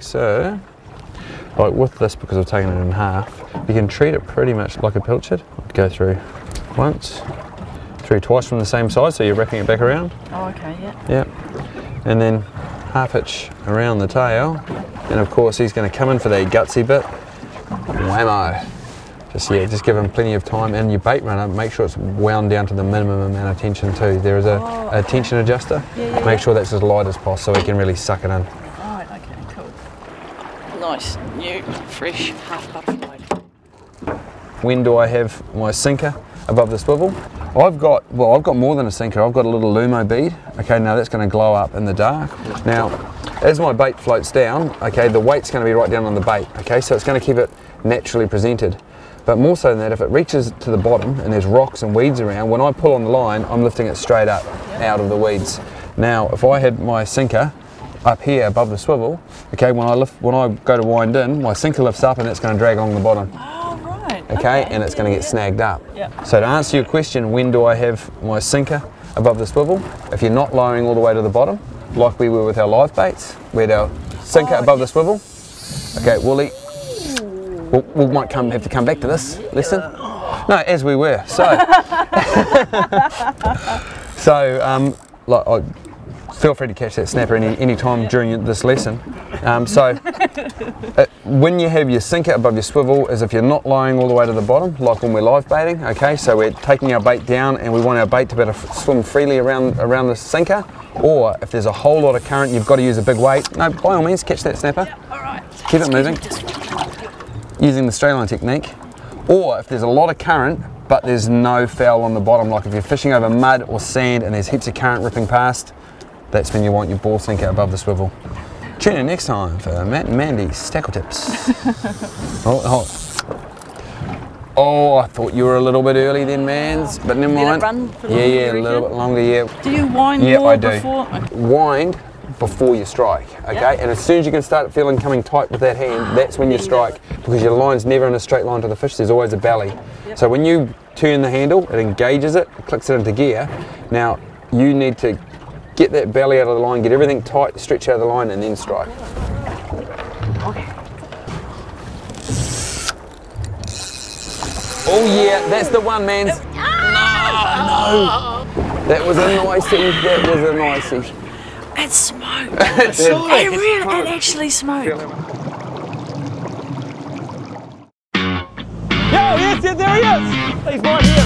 so like with this because I've taken it in half, you can treat it pretty much like a pilchard. Go through once, through twice from the same side, so you're wrapping it back around. Oh, okay, yeah. Yep. And then half hitch around the tail. And of course he's going to come in for that gutsy bit. Whammo. Just yeah, just give him plenty of time. And your bait runner, make sure it's wound down to the minimum amount of tension too. There is a, Oh. a tension adjuster. Yeah, yeah, make yeah. sure that's as light as possible so he can really suck it in. Nice, new, fresh, half butterfly. When do I have my sinker above the swivel? I've got, well, I've got more than a sinker. I've got a little Lumo bead. Okay, now that's going to glow up in the dark. Now, as my bait floats down, okay, the weight's going to be right down on the bait. Okay, so it's going to keep it naturally presented. But more so than that, if it reaches to the bottom and there's rocks and weeds around, when I pull on the line, I'm lifting it straight up out of the weeds. Now, if I had my sinker up here above the swivel, okay, when I lift, when I go to wind in, my sinker lifts up and it's going to drag along the bottom Oh, right. okay, and it's going to get yeah. snagged up. Yeah. So to answer your question, when do I have my sinker above the swivel? If you're not lowering all the way to the bottom, like we were with our live baits, we had our sinker Oh, above the swivel. Okay, Wooly, we we might come have to come back to this lesson. No, as we were. So, so um, like, I, feel free to catch that snapper any any time during this lesson. Um, so, uh, when you have your sinker above your swivel, is if you're not lying all the way to the bottom, like when we're live baiting. Okay, so we're taking our bait down and we want our bait to be able to swim freely around around the sinker. Or if there's a whole lot of current, you've got to use a big weight. No, by all means, catch that snapper. All right. Keep it moving using the stray line technique. Or if there's a lot of current, but there's no foul on the bottom, like if you're fishing over mud or sand and there's heaps of current ripping past, that's when you want your ball sinker above the swivel. Tune in next time for Matt and Mandy's Stackle Tips. oh, oh. oh, I thought you were a little bit early then, mans, but never mind. run for yeah, yeah, a little bit longer, yeah. Do you wind Yeah, more I do. before? Okay. Wind before you strike, okay? Yeah. And as soon as you can start feeling coming tight with that hand, that's when you strike because your line's never in a straight line to the fish, there's always a belly. So when you turn the handle, it engages it, it clicks it into gear. Now, you need to get that belly out of the line, get everything tight, stretch out of the line, and then strike. Oh yeah, that's the one, man. No, no. That was a nicey. That was a nicey. It smoked. It it, really, it actually smoked. Yo, yes, yes, there he is. He's right here.